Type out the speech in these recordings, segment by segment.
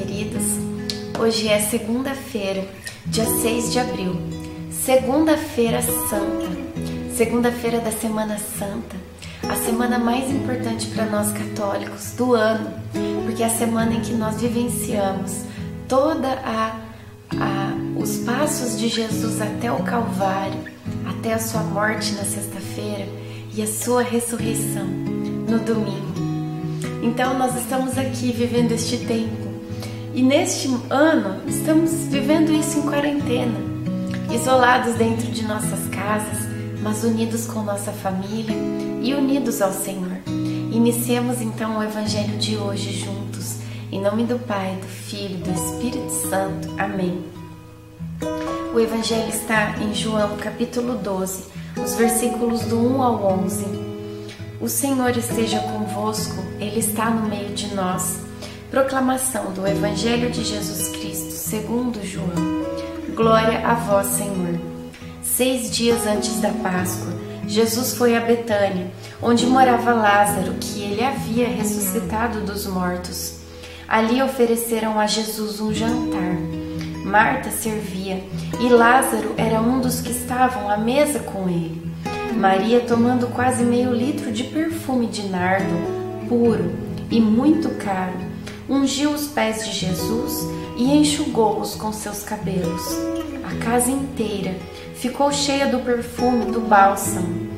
queridos. Hoje é segunda-feira, dia 6 de abril. Segunda-feira Santa. Segunda-feira da Semana Santa. A semana mais importante para nós católicos do ano, porque é a semana em que nós vivenciamos toda a, a os passos de Jesus até o Calvário, até a sua morte na sexta-feira e a sua ressurreição no domingo. Então nós estamos aqui vivendo este tempo. E neste ano estamos vivendo isso em quarentena, isolados dentro de nossas casas, mas unidos com nossa família e unidos ao Senhor. Iniciemos então o evangelho de hoje juntos, em nome do Pai, do Filho e do Espírito Santo. Amém. O evangelho está em João, capítulo 12, os versículos do 1 ao 11. O Senhor esteja convosco, Ele está no meio de nós. Proclamação do Evangelho de Jesus Cristo, segundo João. Glória a vós, Senhor. Seis dias antes da Páscoa, Jesus foi a Betânia, onde morava Lázaro, que ele havia ressuscitado dos mortos. Ali ofereceram a Jesus um jantar. Marta servia e Lázaro era um dos que estavam à mesa com ele. Maria, tomando quase meio litro de perfume de nardo puro e muito caro, ungiu os pés de Jesus e enxugou-os com seus cabelos. A casa inteira ficou cheia do perfume do bálsamo.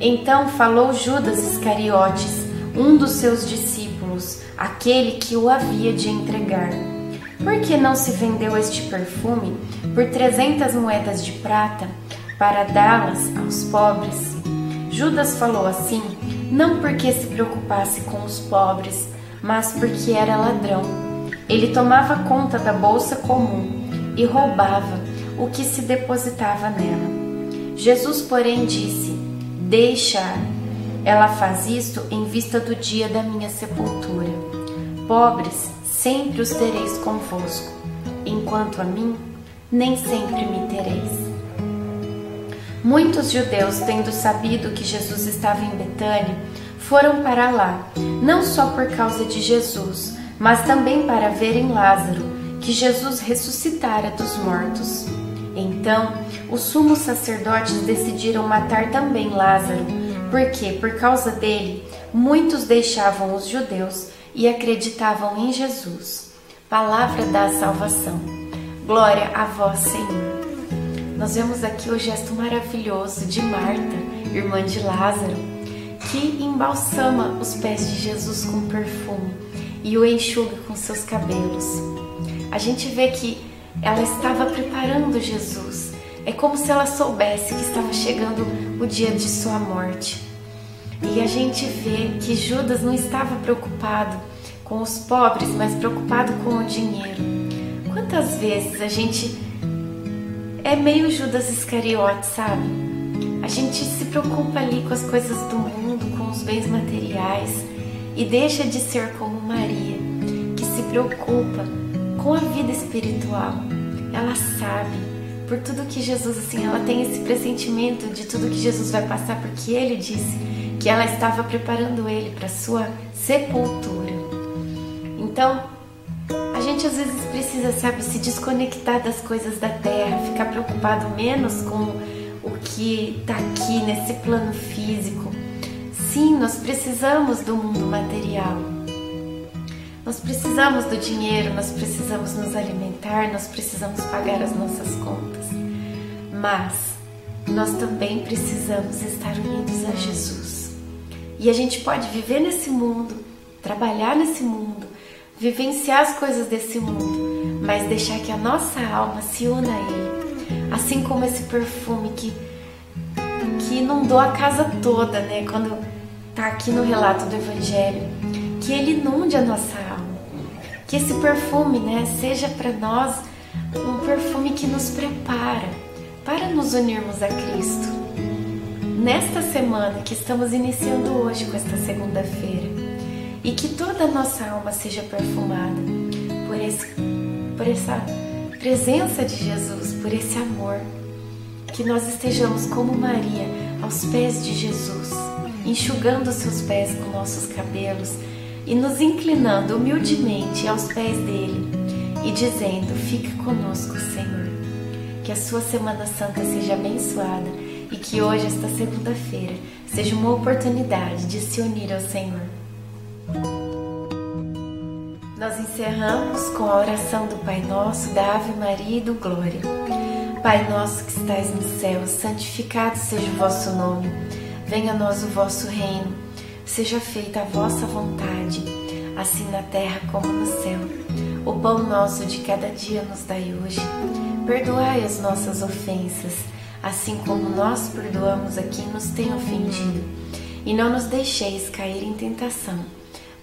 Então falou Judas Iscariotes, um dos seus discípulos, aquele que o havia de entregar. Por que não se vendeu este perfume por trezentas moedas de prata para dá-las aos pobres. Judas falou assim, não porque se preocupasse com os pobres, mas porque era ladrão. Ele tomava conta da bolsa comum e roubava o que se depositava nela. Jesus, porém, disse: Deixa. Ela faz isto em vista do dia da minha sepultura. Pobres sempre os tereis convosco, enquanto a mim nem sempre me tereis. Muitos judeus, tendo sabido que Jesus estava em Betânia, foram para lá, não só por causa de Jesus, mas também para verem Lázaro, que Jesus ressuscitara dos mortos. Então, os sumos sacerdotes decidiram matar também Lázaro, porque, por causa dele, muitos deixavam os judeus e acreditavam em Jesus. Palavra da salvação. Glória a vós, Senhor. Nós vemos aqui o gesto maravilhoso de Marta, irmã de Lázaro, que embalsama os pés de Jesus com perfume e o enxuga com seus cabelos. A gente vê que ela estava preparando Jesus. É como se ela soubesse que estava chegando o dia de sua morte. E a gente vê que Judas não estava preocupado com os pobres, mas preocupado com o dinheiro. Quantas vezes a gente é meio Judas Iscariote, sabe? A gente se preocupa ali com as coisas do mundo, com os bens materiais e deixa de ser como Maria, que se preocupa com a vida espiritual. Ela sabe por tudo que Jesus, assim, ela tem esse pressentimento de tudo que Jesus vai passar, porque ele disse que ela estava preparando ele para sua sepultura. Então, gente às vezes precisa, sabe, se desconectar das coisas da terra, ficar preocupado menos com o que está aqui nesse plano físico. Sim, nós precisamos do mundo material. Nós precisamos do dinheiro, nós precisamos nos alimentar, nós precisamos pagar as nossas contas. Mas nós também precisamos estar unidos a Jesus. E a gente pode viver nesse mundo, trabalhar nesse mundo, vivenciar as coisas desse mundo, mas deixar que a nossa alma se una a Ele, assim como esse perfume que que inundou a casa toda, né? Quando tá aqui no relato do Evangelho, que ele inunde a nossa alma, que esse perfume, né, seja para nós um perfume que nos prepara para nos unirmos a Cristo. Nesta semana que estamos iniciando hoje com esta segunda-feira, e que toda a nossa alma seja perfumada por, esse, por essa presença de Jesus, por esse amor. Que nós estejamos como Maria aos pés de Jesus, enxugando seus pés com nossos cabelos, e nos inclinando humildemente aos pés dele e dizendo: Fique conosco, Senhor. Que a sua Semana Santa seja abençoada e que hoje, esta segunda-feira, seja uma oportunidade de se unir ao Senhor. Nós encerramos com a oração do Pai Nosso, da Ave Maria e do Glória. Pai nosso que estais no céu, santificado seja o vosso nome. Venha a nós o vosso reino. Seja feita a vossa vontade, assim na terra como no céu. O pão nosso de cada dia nos dai hoje. Perdoai as nossas ofensas, assim como nós perdoamos a quem nos tem ofendido. E não nos deixeis cair em tentação,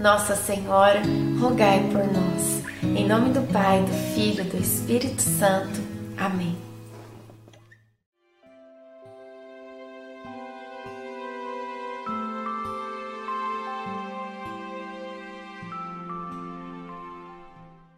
Nossa Senhora, rogai por nós. Em nome do Pai, do Filho e do Espírito Santo. Amém.